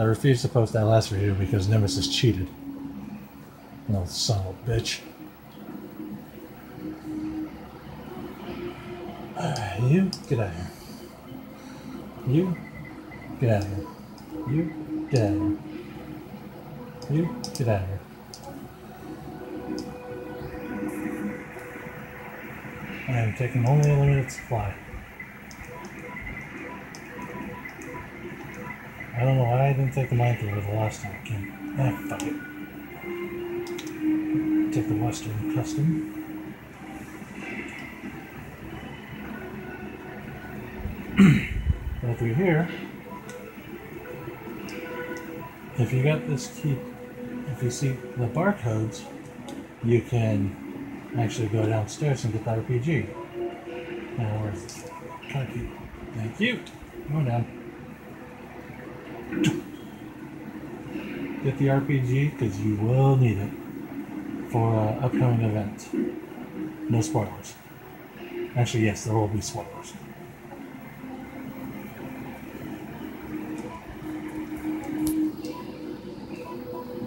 I refuse to post that last video because Nemesis cheated. No son of a bitch. Uh, you, get out of here. You, get out of here. You, get out of here. You, get out of here. I am taking only a limited supply. I don't know why I didn't take the mine thrower the last time I came. Ah, fuck it. Take the Western Custom. Go through here. If you got this key, if you see the barcodes, you can actually go downstairs and get the RPG. Now where's it? Thank you. Go down. Get the RPG because you will need it for uh, upcoming events. No spoilers. Actually, yes, there will be spoilers.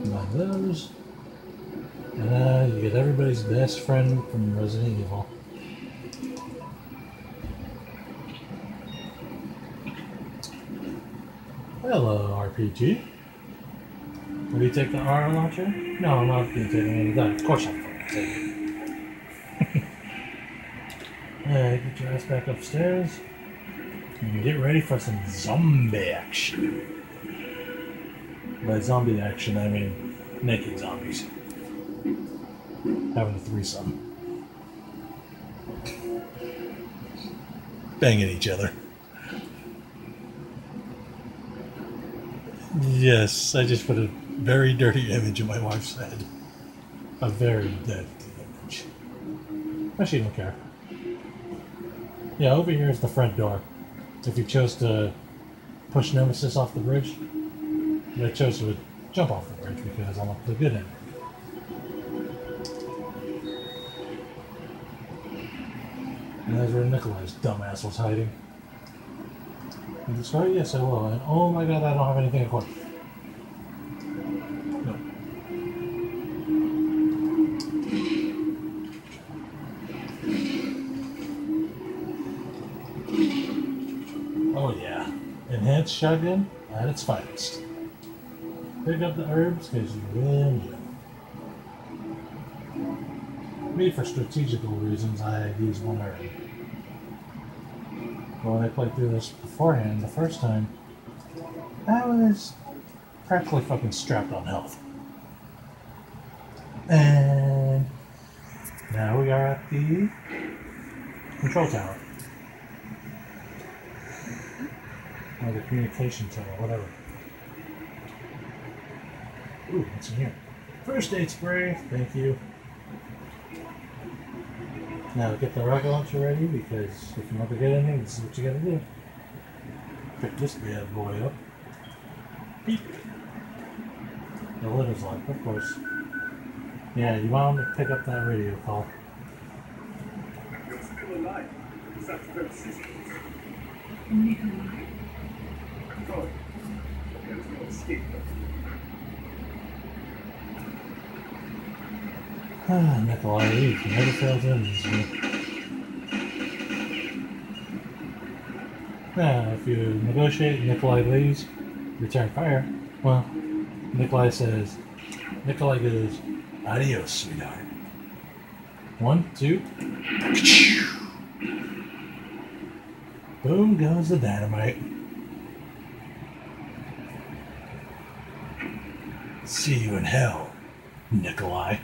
Buy those. Uh, you get everybody's best friend from Resident Evil. Hello, RPG. Will you take the R launcher? No, I'm not going to take any of that. Of course I'm going to take it. Alright, get your ass back upstairs. And get ready for some zombie action. By zombie action, I mean naked zombies. Having a threesome. Banging each other. Yes, I just put a very dirty image in my wife's head. A very dirty image. But she don't care. Yeah, over here is the front door. If you chose to push Nemesis off the bridge, I chose to jump off the bridge because I'm up the good end. And that's where Nikolai's dumbass was hiding. And right? Yes, I will. And oh my god, I don't have anything equipped. No. Oh yeah. Enhanced shotgun at its finest. Pick up the herbs because you will need them. Me, for strategical reasons, I use one herb. But when I played through this beforehand, the first time, I was practically fucking strapped on health. And now we are at the control tower. Or the communication tower, whatever. Ooh, what's in here? First aid spray, thank you. Now get the rocket launcher ready because if you want to get anything, this is what you gotta do. Pick this bad boy up. Beep. The lid is locked, of course. Yeah, you want him to pick up that radio call. You're still alive. Is that the system? Nikolai? Good. There's no escape. Ah, Nikolai Eve never fails in this game. Now, if you negotiate, Nikolai leaves, return fire. Well, Nikolai says, Nikolai goes, adios, sweetheart. One, two. Boom goes the dynamite. See you in hell, Nikolai.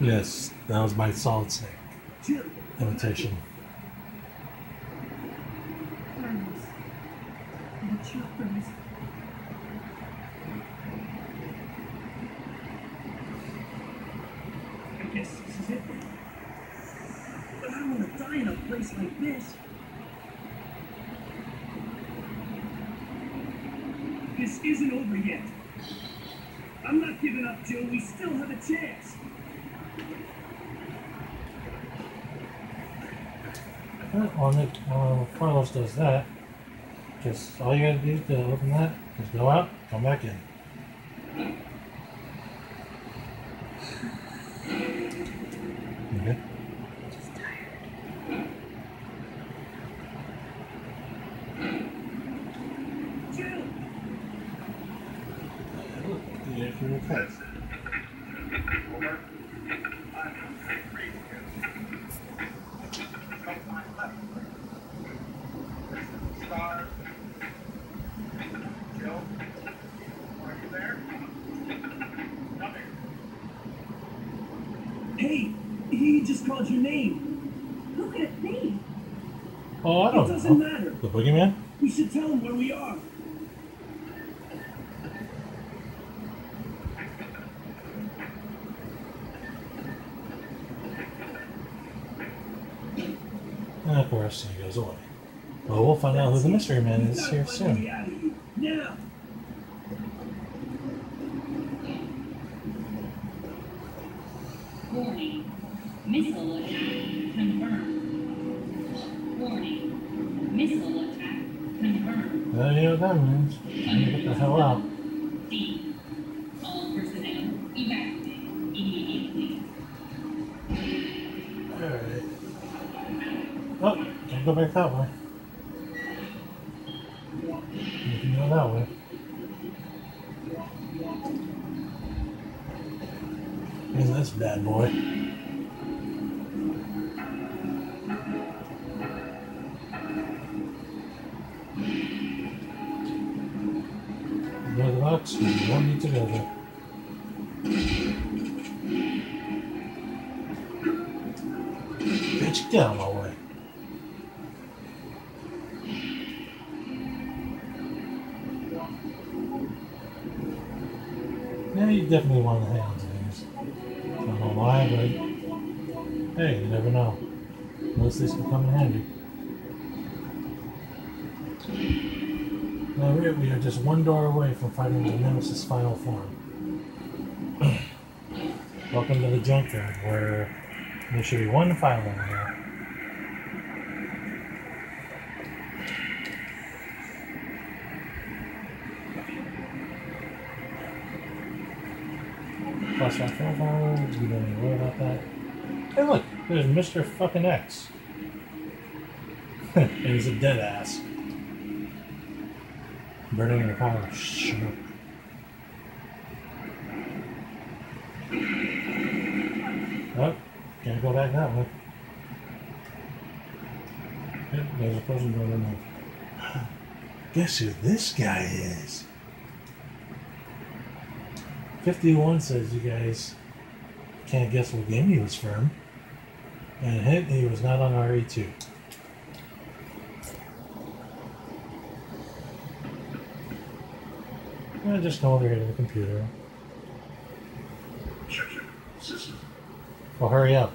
Yes, that was my solid snake imitation. Like this. This isn't over yet. I'm not giving up, Jill. We still have a chance. Well, Nick, uh, Carlos does that. Just all you gotta do to open that is go out, come back in. Okay. Jill! Yeah, if you're okay. Over. I'm free here. Come to my left. Star. Jill? Are you there? Nothing. Hey, he just called your name. Who could it be? Oh, I It don't doesn't know. Matter. The boogeyman? We should tell him where we are. And of course, he goes away. Well, we'll find out who the mystery man is here find a way soon. out of here. Now! Warning. Missile Missile attack confirmed. Well, you know what that means. Time to get the hell out. D. All personnel evacuate immediately. Alright. Oh, can't go back that way. You can go that way. Here's this bad boy. Box. You don't need to go there. Bitch, get out of my way. Yeah, you definitely want to hang on to these. I don't know why, but hey, you never know. Most this can come in handy. Now we we are just one door away from fighting the Nemesis final form. Welcome to the junkyard, where there should be one file in here. Plus my phone phone, you don't even worry about that. Hey look, there's Mr. fucking X. and he's a dead ass. Burning in of smoke. Oh, can't go back that way. Yep, there's a person going in. Guess who this guy is? 51 says you guys can't guess what game he was from. And he was not on RE2. I'll just go over here to the computer. Well, hurry up.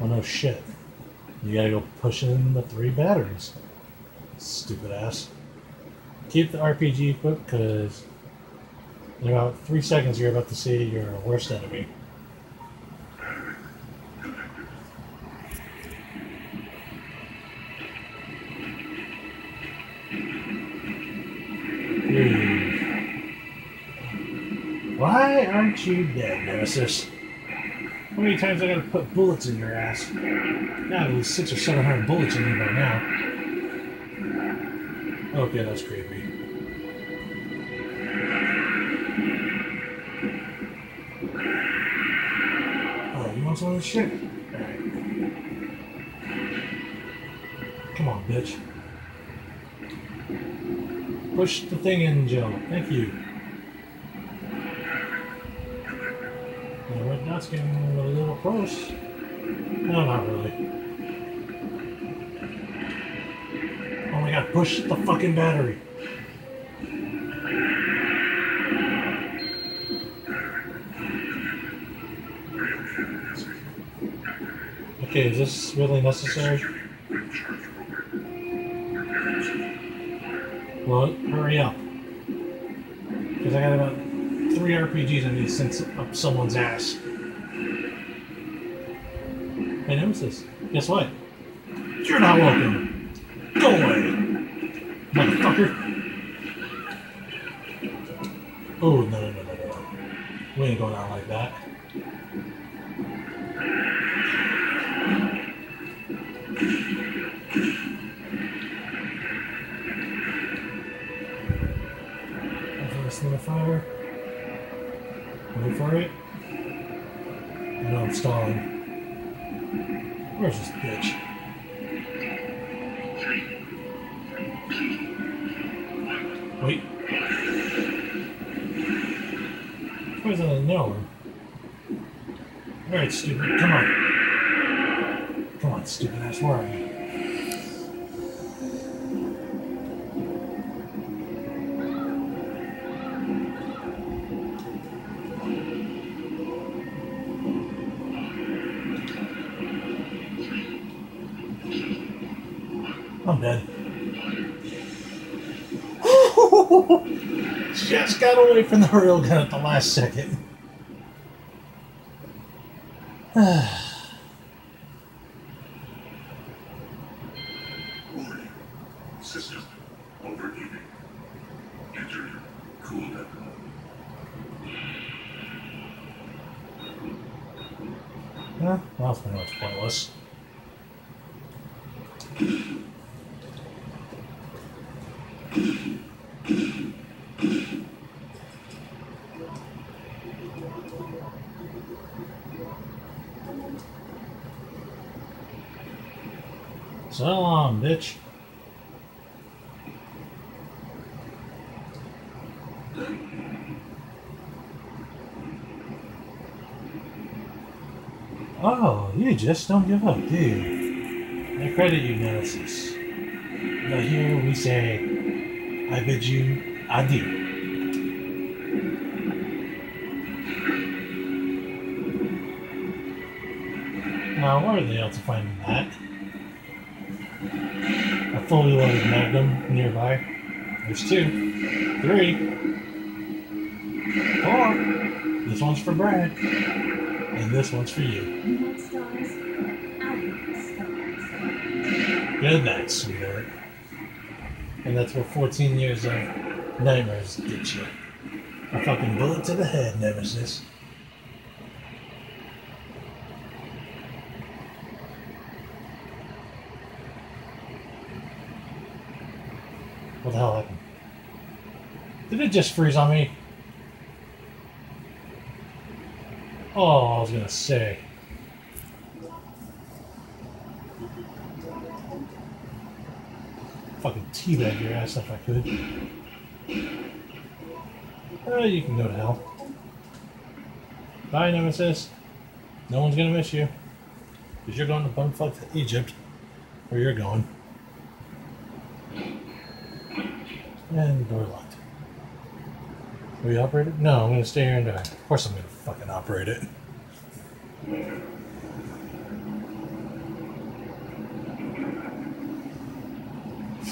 Oh no shit. You gotta go push in the three batteries. Stupid ass. Keep the RPG equipped because in about three seconds you're about to see your worst enemy. Hmm. Why aren't you dead, Nemesis? How many times I gotta put bullets in your ass? Got at least six or seven hundred bullets in you by now. Okay, that's creepy. Oh, you want some of this shit? Come on, bitch. Push the thing in, Joe. Thank you. Red dot's getting a little close. No, not really. Push the fucking battery. Okay, is this really necessary? Well, hurry up. Because I got about three RPGs I need to send up someone's ass. Hey, Nemesis, guess what? You're not welcome. Go away, motherfucker. Oh, no, no, no, no, no. We ain't going out like that. The fire. Wait for it. No, I'm stalling. Where's this bitch? No? Alright, stupid. Come on. Come on, stupid ass. Where are you? I'm dead. Just got away from the railgun at the last second. System overheating. Enter cool down. Huh? Well, that's pointless. So long, bitch. Oh, you just don't give up, do you? I credit you, Nemesis. But here we say, I bid you adieu. Now, where are they else finding that? A fully loaded magnum nearby. There's two. Three. Four. This one's for Brad. And this one's for you. Good night, sweetheart. And that's what 14 years of nightmares get you. A fucking bullet to the head, Nemesis. What the hell happened? Did it just freeze on me? Oh, I was gonna say. Fucking teabag your ass if I could. Uh, you can go to hell. Bye, Nemesis. No one's gonna miss you. Because you're going to bumfuck to Egypt. Where you're going. And door locked. Will you operate it? No, I'm gonna stay here and die. Of course I'm gonna fucking operate it.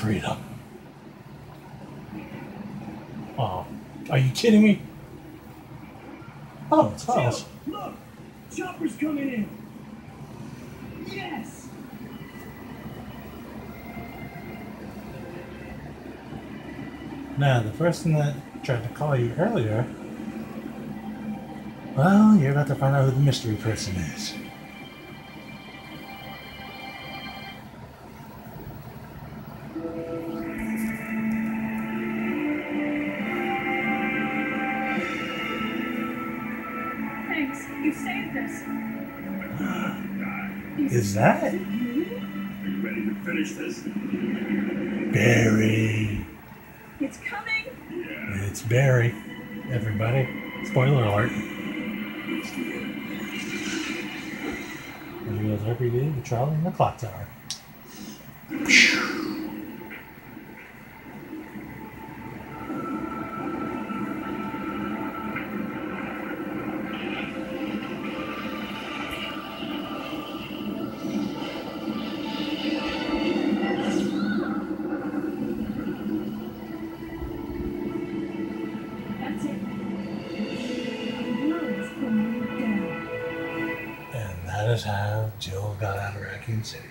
Freedom. Oh, are you kidding me? Oh. Jill, look! Chopper's coming in! Yes! Now, the person that tried to call you earlier, well, you're about to find out who the mystery person is. You saved us. Is that Are you ready to finish this? Barry? It's coming. Yeah. It's Barry. Everybody, spoiler alert. Let's do it. There goes RPD, the trolley, and the clock tower. That is how Jill got out of Raccoon City.